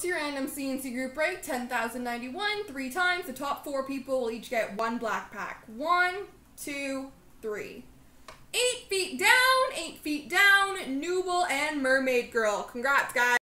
To your random CNC group break, 10,091, three times. The top four people will each get one black pack. One, two, three. Eight feet down, eight feet down, Nubel and Mermaid Girl. Congrats, guys.